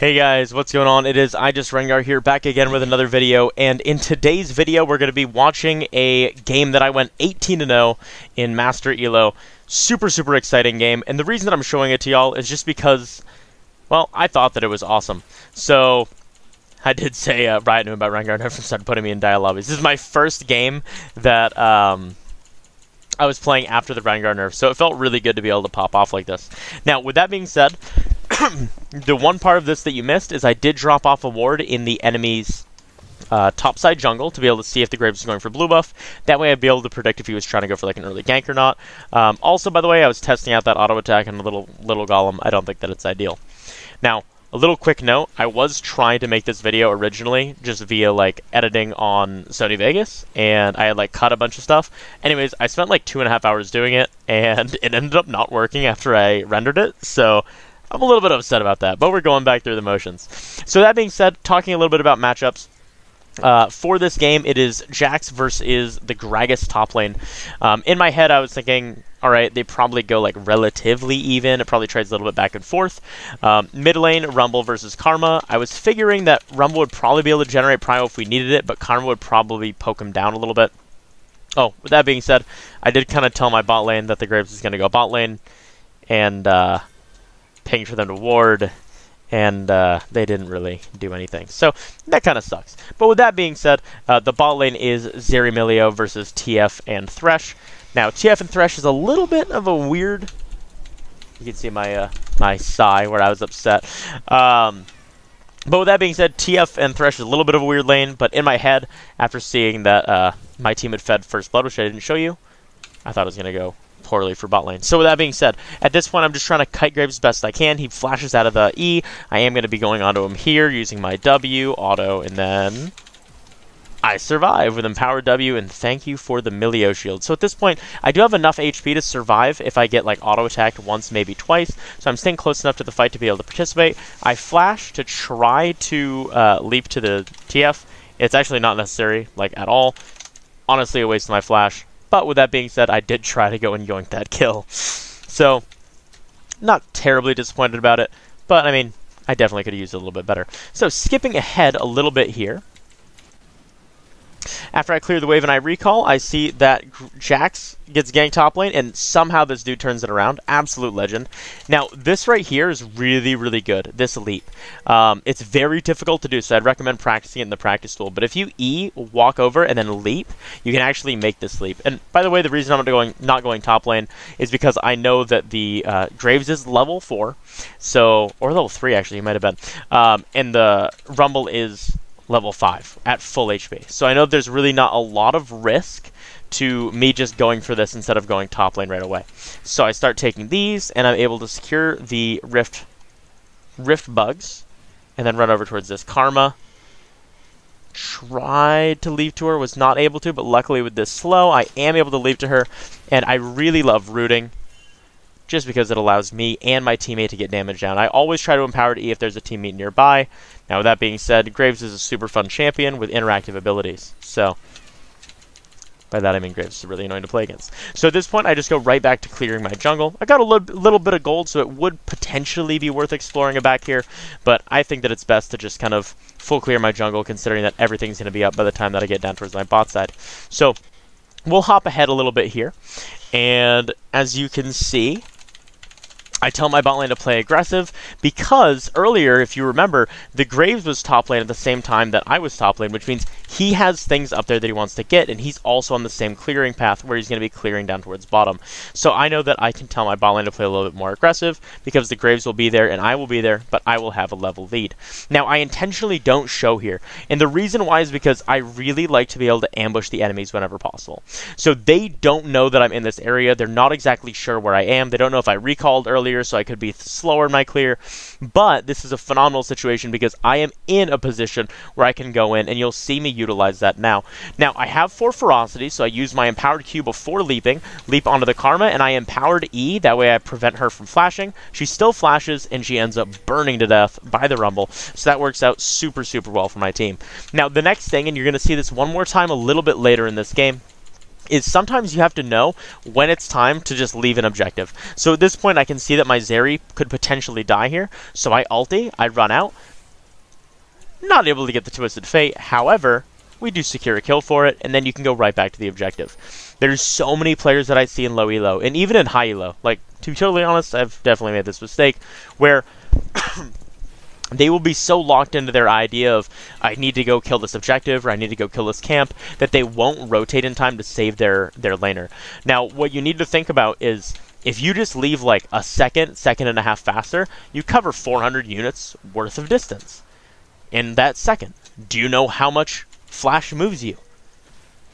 Hey guys, what's going on? It is iJustRengar here, back again with another video, and in today's video we're going to be watching a game that I went 18-0 in Master Elo. Super, super exciting game, and the reason that I'm showing it to y'all is just because, well, I thought that it was awesome. So, I did say uh, Riot knew about Rengar, never started putting me in dia lobbies. This is my first game that, um, I was playing after the Rengar nerf, so it felt really good to be able to pop off like this. Now, with that being said, the one part of this that you missed is I did drop off a ward in the enemy's uh, topside jungle to be able to see if the Graves was going for blue buff. That way I'd be able to predict if he was trying to go for like an early gank or not. Um, also, by the way, I was testing out that auto attack on a little little golem. I don't think that it's ideal. Now, a little quick note, I was trying to make this video originally just via like editing on Sony Vegas and I had like cut a bunch of stuff. Anyways, I spent like two and a half hours doing it and it ended up not working after I rendered it. So I'm a little bit upset about that, but we're going back through the motions. So that being said, talking a little bit about matchups. Uh, for this game, it is Jax versus the Gragas top lane. Um, in my head, I was thinking, all right, they probably go like relatively even. It probably trades a little bit back and forth. Um, mid lane, Rumble versus Karma. I was figuring that Rumble would probably be able to generate prio if we needed it, but Karma would probably poke him down a little bit. Oh, with that being said, I did kind of tell my bot lane that the Graves is going to go bot lane, and uh, ping for them to ward and uh, they didn't really do anything. So that kind of sucks. But with that being said, uh, the bot lane is Zeri Milio versus TF and Thresh. Now, TF and Thresh is a little bit of a weird... You can see my uh, my sigh where I was upset. Um, but with that being said, TF and Thresh is a little bit of a weird lane, but in my head, after seeing that uh, my team had fed First Blood, which I didn't show you, I thought it was going to go poorly for bot lane. So with that being said, at this point I'm just trying to kite Graves as best I can. He flashes out of the E. I am going to be going onto him here using my W, auto, and then I survive with Empower W, and thank you for the Milio shield. So at this point, I do have enough HP to survive if I get like auto attacked once, maybe twice. So I'm staying close enough to the fight to be able to participate. I flash to try to uh, leap to the TF. It's actually not necessary, like at all. Honestly, a waste of my flash. But with that being said, I did try to go and yoink that kill. So, not terribly disappointed about it, but I mean, I definitely could have used it a little bit better. So, skipping ahead a little bit here, after I clear the wave and I recall, I see that Jax gets gang top lane, and somehow this dude turns it around. Absolute legend. Now, this right here is really, really good, this leap. Um, it's very difficult to do, so I'd recommend practicing it in the practice tool. But if you E, walk over, and then leap, you can actually make this leap. And by the way, the reason I'm not going, not going top lane is because I know that the uh, Graves is level 4, so or level 3 actually, he might have been. Um, and the Rumble is level 5 at full HP. So I know there's really not a lot of risk to me just going for this instead of going top lane right away. So I start taking these, and I'm able to secure the Rift, Rift bugs, and then run over towards this. Karma tried to leave to her, was not able to, but luckily with this slow, I am able to leave to her, and I really love rooting just because it allows me and my teammate to get damage down. I always try to empower to E if there's a teammate nearby. Now, with that being said, Graves is a super fun champion with interactive abilities. So, by that I mean Graves is really annoying to play against. So at this point, I just go right back to clearing my jungle. I got a little, little bit of gold, so it would potentially be worth exploring a back here, but I think that it's best to just kind of full clear my jungle, considering that everything's going to be up by the time that I get down towards my bot side. So we'll hop ahead a little bit here, and as you can see, I tell my bot lane to play aggressive because earlier, if you remember, the Graves was top lane at the same time that I was top lane, which means he has things up there that he wants to get, and he's also on the same clearing path where he's going to be clearing down towards bottom. So I know that I can tell my bot lane to play a little bit more aggressive because the Graves will be there and I will be there, but I will have a level lead. Now, I intentionally don't show here, and the reason why is because I really like to be able to ambush the enemies whenever possible. So they don't know that I'm in this area. They're not exactly sure where I am. They don't know if I recalled earlier so I could be slower in my clear. But this is a phenomenal situation because I am in a position where I can go in, and you'll see me utilize that now. Now, I have 4 Ferocity, so I use my Empowered Q before leaping, leap onto the Karma, and I Empowered E, that way I prevent her from flashing. She still flashes, and she ends up burning to death by the Rumble, so that works out super, super well for my team. Now, the next thing, and you're going to see this one more time a little bit later in this game, is sometimes you have to know when it's time to just leave an objective. So at this point, I can see that my Zeri could potentially die here. So I ulti, I run out, Not able to get the Twisted Fate, however, we do secure a kill for it, and then you can go right back to the objective. There's so many players that I see in low elo, and even in high elo. Like, to be totally honest, I've definitely made this mistake, where they will be so locked into their idea of I need to go kill this objective or I need to go kill this camp that they won't rotate in time to save their their laner. Now, what you need to think about is if you just leave like a second, second and a half faster, you cover 400 units worth of distance in that second. Do you know how much flash moves you?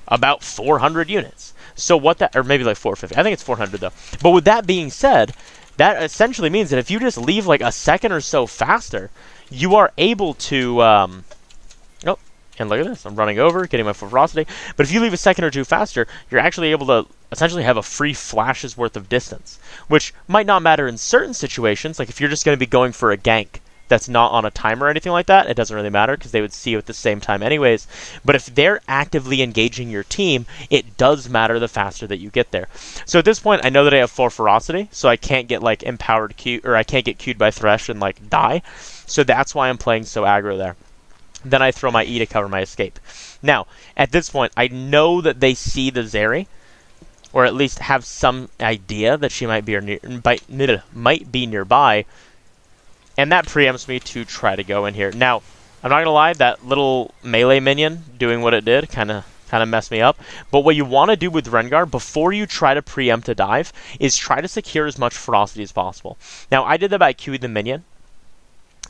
About 400 units. So what that, or maybe like 450. I think it's 400 though. But with that being said, that essentially means that if you just leave like a second or so faster, you are able to. Um, oh, and look at this. I'm running over, getting my velocity. But if you leave a second or two faster, you're actually able to essentially have a free flash's worth of distance, which might not matter in certain situations. Like if you're just going to be going for a gank that's not on a timer or anything like that, it doesn't really matter because they would see you at the same time anyways. But if they're actively engaging your team, it does matter the faster that you get there. So at this point, I know that I have four ferocity, so I can't get like empowered Q or I can't get queued by Thresh and like die. So that's why I'm playing so aggro there. Then I throw my E to cover my escape. Now, at this point, I know that they see the Zeri, or at least have some idea that she might be near, might be nearby. And that preempts me to try to go in here. Now, I'm not going to lie, that little melee minion doing what it did kind of kind of messed me up. But what you want to do with Rengar before you try to preempt a dive is try to secure as much ferocity as possible. Now, I did that by queuing the minion.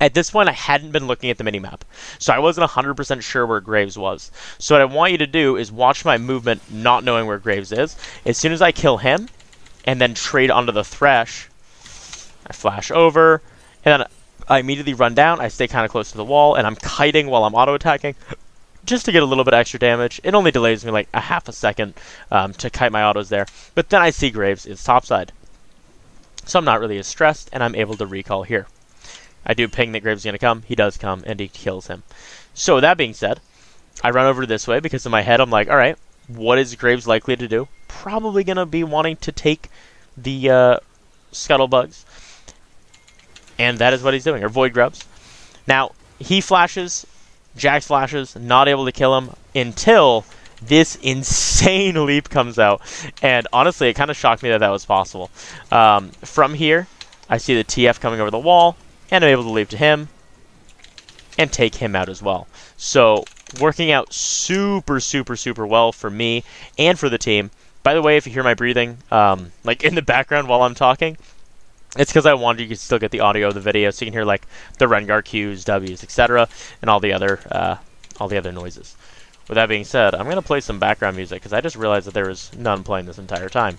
At this point, I hadn't been looking at the minimap, so I wasn't 100% sure where Graves was. So what I want you to do is watch my movement not knowing where Graves is. As soon as I kill him, and then trade onto the Thresh, I flash over, and then I immediately run down, I stay kind of close to the wall, and I'm kiting while I'm auto-attacking, just to get a little bit extra damage. It only delays me like a half a second um, to kite my autos there. But then I see Graves is topside. So I'm not really as stressed, and I'm able to recall here. I do ping that Graves is going to come. He does come, and he kills him. So that being said, I run over this way because in my head I'm like, all right, what is Graves likely to do? Probably going to be wanting to take the uh, Scuttlebugs and that is what he's doing, or Void Grubs. Now, he flashes, Jax flashes, not able to kill him until this insane leap comes out. And honestly, it kind of shocked me that that was possible. Um, from here, I see the TF coming over the wall, and I'm able to leap to him and take him out as well. So, working out super, super, super well for me and for the team. By the way, if you hear my breathing, um, like in the background while I'm talking, it's because I wanted you to still get the audio of the video, so you can hear like the Rengar Qs, Ws, etc., and all the other uh, all the other noises. With that being said, I'm gonna play some background music because I just realized that there was none playing this entire time.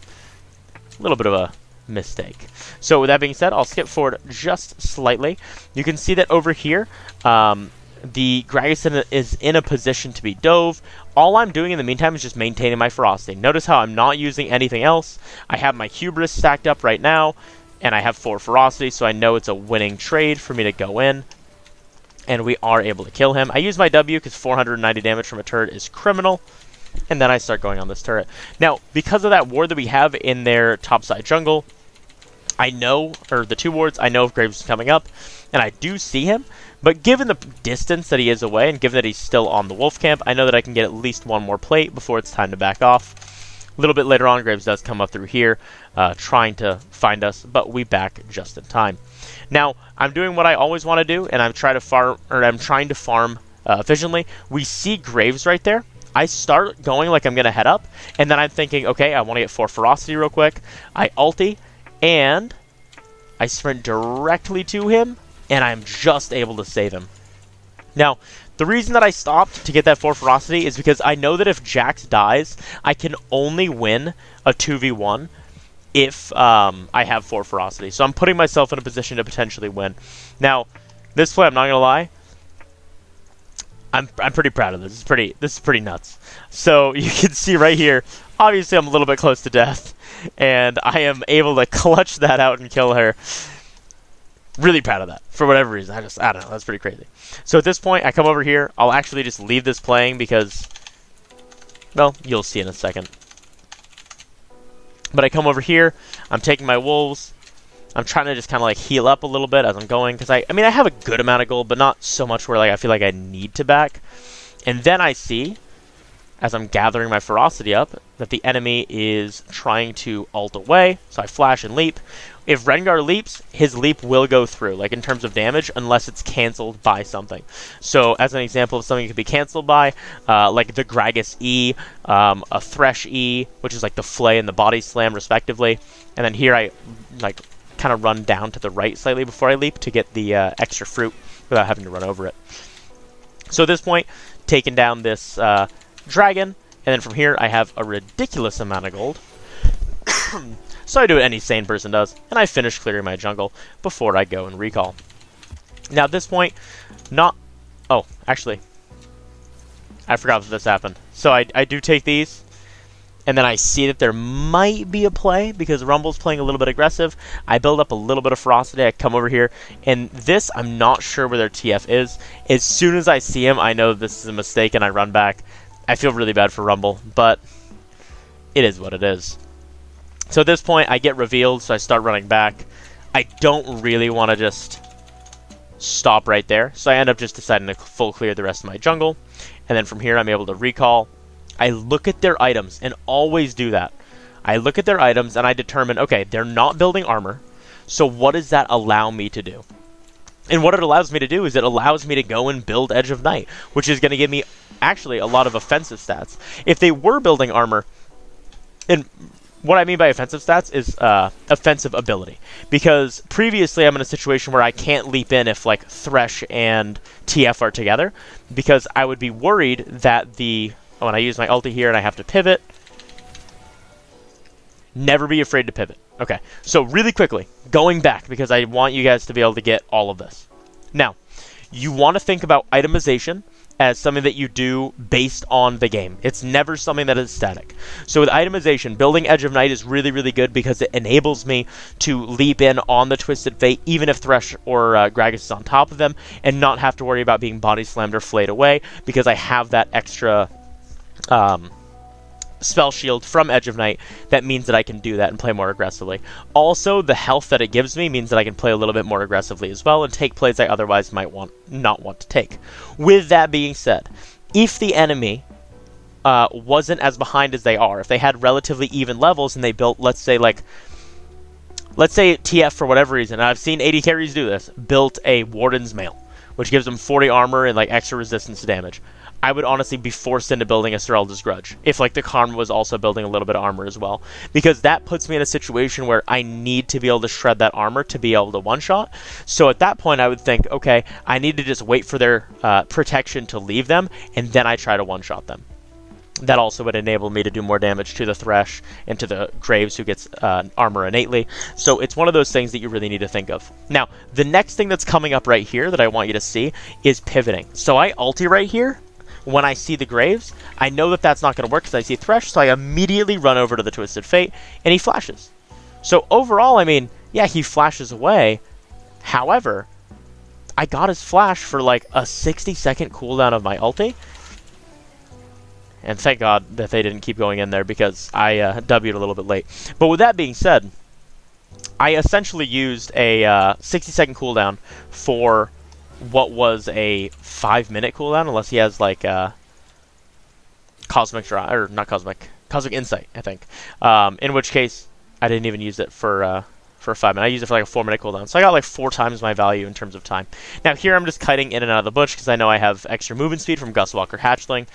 A little bit of a mistake. So with that being said, I'll skip forward just slightly. You can see that over here, um, the Gragas is in a position to be dove. All I'm doing in the meantime is just maintaining my ferocity. Notice how I'm not using anything else. I have my hubris stacked up right now and I have 4 ferocity, so I know it's a winning trade for me to go in. And we are able to kill him. I use my W because 490 damage from a turret is criminal. And then I start going on this turret. Now, because of that ward that we have in their topside jungle, I know, or the two wards, I know if Graves is coming up, and I do see him. But given the distance that he is away, and given that he's still on the wolf camp, I know that I can get at least one more plate before it's time to back off. A little bit later on, Graves does come up through here, uh, trying to find us, but we back just in time. Now, I'm doing what I always want to do, and I'm trying to farm, or I'm trying to farm uh, efficiently. We see Graves right there. I start going like I'm going to head up, and then I'm thinking, okay, I want to get 4 Ferocity real quick. I ulti, and I sprint directly to him, and I'm just able to save him. Now, the reason that I stopped to get that 4 Ferocity is because I know that if Jax dies, I can only win a 2v1 if um, I have 4 Ferocity. So I'm putting myself in a position to potentially win. Now, this play, I'm not going to lie, I'm, I'm pretty proud of this. Is pretty, this is pretty nuts. So you can see right here, obviously I'm a little bit close to death, and I am able to clutch that out and kill her really proud of that for whatever reason. I just I don't know. That's pretty crazy. So at this point, I come over here. I'll actually just leave this playing because, well, you'll see in a second. But I come over here. I'm taking my wolves. I'm trying to just kind of like heal up a little bit as I'm going because I, I mean, I have a good amount of gold, but not so much where like I feel like I need to back. And then I see, as I'm gathering my ferocity up, that the enemy is trying to ult away. So I flash and leap. If Rengar leaps, his leap will go through, like in terms of damage, unless it's canceled by something. So, as an example of something it could be canceled by, uh, like the Gragas E, um, a Thresh E, which is like the Flay and the Body Slam, respectively. And then here I like kind of run down to the right slightly before I leap to get the uh, extra fruit without having to run over it. So at this point, taking down this uh, dragon, and then from here I have a ridiculous amount of gold. so I do what any sane person does, and I finish clearing my jungle before I go and recall. Now at this point, not... Oh, actually, I forgot that this happened. So I, I do take these, and then I see that there might be a play because Rumble's playing a little bit aggressive. I build up a little bit of ferocity. I come over here, and this I'm not sure where their TF is. As soon as I see him, I know this is a mistake, and I run back. I feel really bad for Rumble, but it is what it is. So at this point, I get revealed, so I start running back. I don't really want to just stop right there, so I end up just deciding to full clear the rest of my jungle. And then from here, I'm able to recall I look at their items and always do that. I look at their items and I determine, okay, they're not building armor, so what does that allow me to do? And what it allows me to do is it allows me to go and build Edge of Night, which is going to give me actually a lot of offensive stats. If they were building armor, and what I mean by offensive stats is uh, offensive ability. Because previously I'm in a situation where I can't leap in if like Thresh and TF are together, because I would be worried that the when I use my ulti here and I have to pivot, never be afraid to pivot. Okay, so really quickly, going back, because I want you guys to be able to get all of this. Now, you want to think about itemization as something that you do based on the game. It's never something that is static. So with itemization, building Edge of Night is really, really good because it enables me to leap in on the Twisted Fate, even if Thresh or uh, Gragas is on top of them, and not have to worry about being body slammed or flayed away because I have that extra um, spell shield from Edge of Night, that means that I can do that and play more aggressively. Also, the health that it gives me means that I can play a little bit more aggressively as well and take plays I otherwise might want not want to take. With that being said, if the enemy uh, wasn't as behind as they are, if they had relatively even levels and they built, let's say, like let's say TF for whatever reason, I've seen AD carries do this, built a Warden's Mail, which gives them 40 armor and like extra resistance to damage. I would honestly be forced into building a Serylda's Grudge if like the Karma was also building a little bit of armor as well, because that puts me in a situation where I need to be able to shred that armor to be able to one shot. So at that point, I would think, okay, I need to just wait for their uh, protection to leave them, and then I try to one shot them. That also would enable me to do more damage to the Thresh and to the Graves, who gets uh, armor innately. So it's one of those things that you really need to think of. Now, the next thing that's coming up right here that I want you to see is pivoting. So I ulti right here, when I see the Graves, I know that that's not going to work because I see Thresh, so I immediately run over to the Twisted Fate, and he flashes. So overall, I mean, yeah, he flashes away. However, I got his flash for like a 60 second cooldown of my ulti. And thank God that they didn't keep going in there because I uh, W'd a little bit late. But with that being said, I essentially used a uh, 60 second cooldown for what was a five minute cooldown, unless he has like uh, cosmic drive or not cosmic, cosmic insight, I think. Um, in which case, I didn't even use it for uh, for five minutes. I used it for like a four minute cooldown, so I got like four times my value in terms of time. Now here I'm just kiting in and out of the bush because I know I have extra movement speed from Gustwalker Hatchling.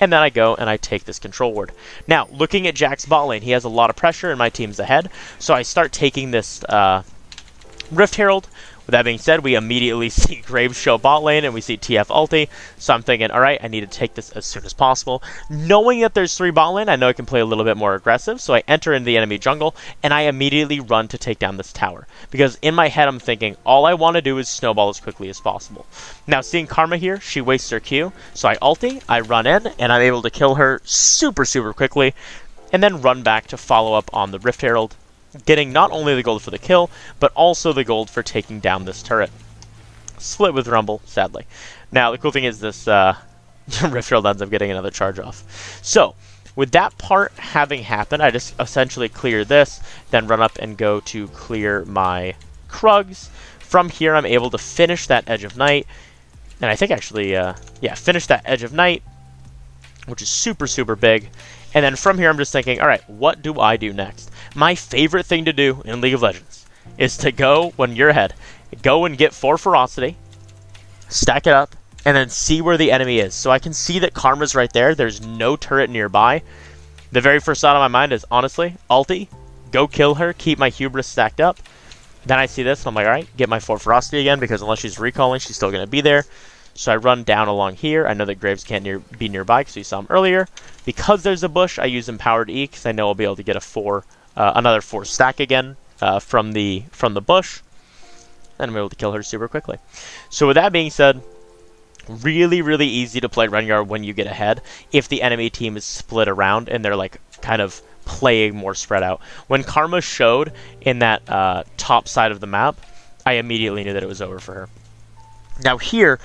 And then I go and I take this control ward. Now, looking at Jax's bot lane, he has a lot of pressure and my team's ahead. So I start taking this uh, Rift Herald, with that being said, we immediately see Graves show bot lane and we see TF ulti. So I'm thinking, alright, I need to take this as soon as possible. Knowing that there's three bot lane, I know I can play a little bit more aggressive. So I enter into the enemy jungle and I immediately run to take down this tower. Because in my head, I'm thinking, all I want to do is snowball as quickly as possible. Now, seeing Karma here, she wastes her Q. So I ulti, I run in, and I'm able to kill her super, super quickly. And then run back to follow up on the Rift Herald getting not only the gold for the kill, but also the gold for taking down this turret. Split with Rumble, sadly. Now, the cool thing is this uh, Rift Herald ends up getting another charge off. So, With that part having happened, I just essentially clear this, then run up and go to clear my Krugs. From here, I'm able to finish that Edge of Night, and I think actually, uh, yeah, finish that Edge of Night, which is super, super big. And then from here, I'm just thinking, all right, what do I do next? My favorite thing to do in League of Legends is to go when you're ahead, go and get four ferocity, stack it up, and then see where the enemy is. So I can see that Karma's right there. There's no turret nearby. The very first thought on my mind is, honestly, ulti, go kill her, keep my hubris stacked up. Then I see this, and I'm like, alright, get my 4 Ferocity again, because unless she's recalling, she's still going to be there. So I run down along here. I know that Graves can't near, be nearby, because we saw him earlier. Because there's a bush, I use Empowered E, because I know I'll be able to get a 4, uh, another 4 stack again uh, from the from the bush. And I'm able to kill her super quickly. So with that being said, really, really easy to play Rengar when you get ahead if the enemy team is split around and they're like kind of playing more spread out. When Karma showed in that uh, top side of the map, I immediately knew that it was over for her. Now here,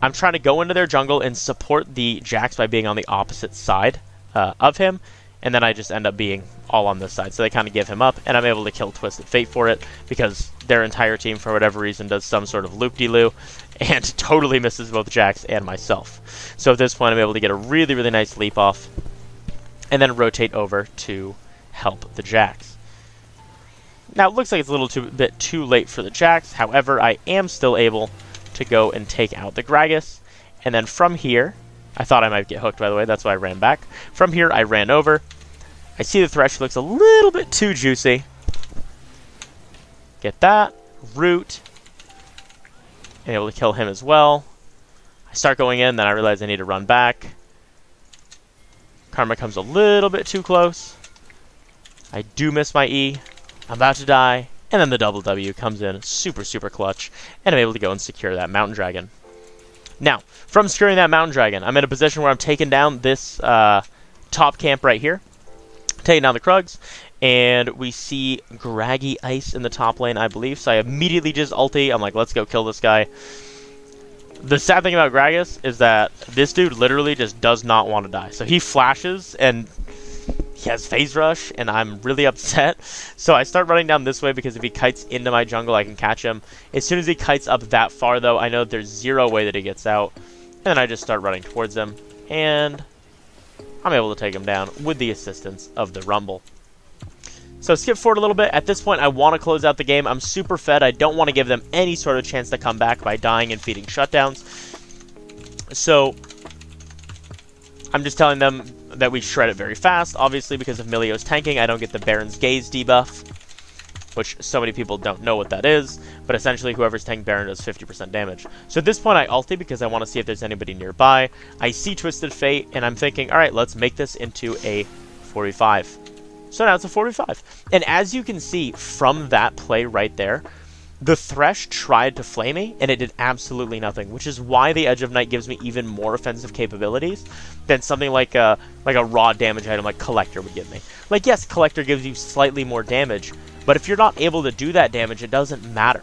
I'm trying to go into their jungle and support the Jax by being on the opposite side uh, of him, and then I just end up being all on this side. So they kind of give him up, and I'm able to kill Twisted Fate for it because their entire team, for whatever reason, does some sort of loop-de-loo and totally misses both Jax and myself. So at this point, I'm able to get a really, really nice leap off and then rotate over to help the Jax. Now, it looks like it's a little too, bit too late for the Jax. However, I am still able to go and take out the Gragas. And then from here, I thought I might get hooked, by the way. That's why I ran back. From here, I ran over. I see the Thresh looks a little bit too juicy. Get that. Root. Able to kill him as well. I start going in, then I realize I need to run back. Karma comes a little bit too close. I do miss my E. I'm about to die. And then the double W comes in super, super clutch. And I'm able to go and secure that Mountain Dragon. Now, from securing that Mountain Dragon, I'm in a position where I'm taking down this uh, top camp right here. Taking down the Krugs. And we see Graggy Ice in the top lane, I believe. So I immediately just ulti. I'm like, let's go kill this guy. The sad thing about Gragas is that this dude literally just does not want to die. So he flashes and he has phase rush, and I'm really upset. So I start running down this way because if he kites into my jungle, I can catch him. As soon as he kites up that far, though, I know there's zero way that he gets out. And then I just start running towards him, and I'm able to take him down with the assistance of the Rumble. So skip forward a little bit. At this point, I want to close out the game. I'm super fed. I don't want to give them any sort of chance to come back by dying and feeding shutdowns. So I'm just telling them that we shred it very fast. Obviously, because of Milio's tanking, I don't get the Baron's Gaze debuff, which so many people don't know what that is. But essentially, whoever's tanking Baron does 50% damage. So at this point, I ulti because I want to see if there's anybody nearby. I see Twisted Fate, and I'm thinking, all right, let's make this into a 45. So now it's a 45. And as you can see from that play right there, the Thresh tried to flame me, and it did absolutely nothing, which is why the Edge of Night gives me even more offensive capabilities than something like a like a raw damage item like Collector would give me. Like, yes, Collector gives you slightly more damage, but if you're not able to do that damage, it doesn't matter.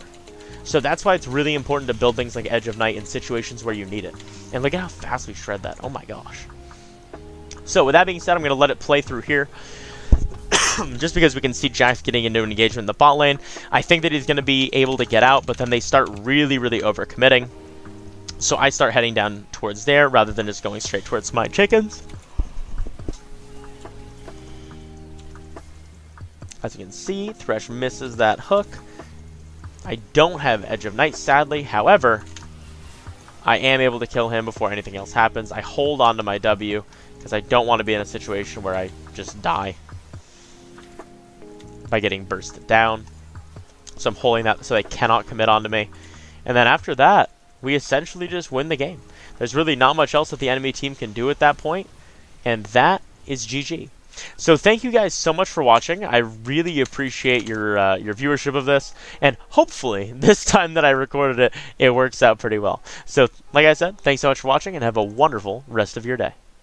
So that's why it's really important to build things like Edge of Night in situations where you need it. And look at how fast we shred that. Oh my gosh. So with that being said, I'm going to let it play through here. just because we can see Jax getting into an engagement in the bot lane. I think that he's going to be able to get out, but then they start really, really overcommitting. So I start heading down towards there rather than just going straight towards my chickens. As you can see, Thresh misses that hook. I don't have Edge of Night, sadly. However, I am able to kill him before anything else happens. I hold on to my W because I don't want to be in a situation where I just die by getting bursted down. So I'm holding that so they cannot commit onto me. And then after that, we essentially just win the game. There's really not much else that the enemy team can do at that point, and that is GG. So thank you guys so much for watching. I really appreciate your uh, your viewership of this, and hopefully this time that I recorded it, it works out pretty well. So like I said, thanks so much for watching, and have a wonderful rest of your day.